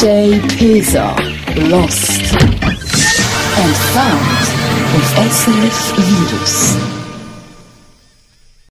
DJ Pesa, Lost and Found with SRF Virus.